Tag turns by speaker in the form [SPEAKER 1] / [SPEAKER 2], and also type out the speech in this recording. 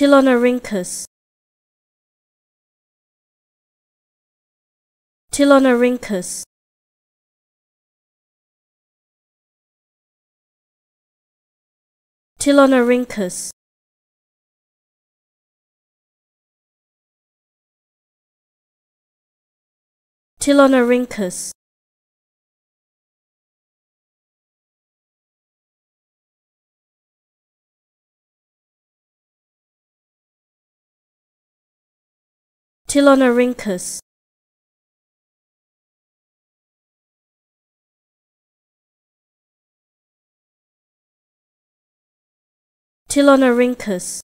[SPEAKER 1] Tilonarhynchus Tilonarhynchus Tilonarhynchus Tilonarhynchus Tilonarhynchus Tilonarhynchus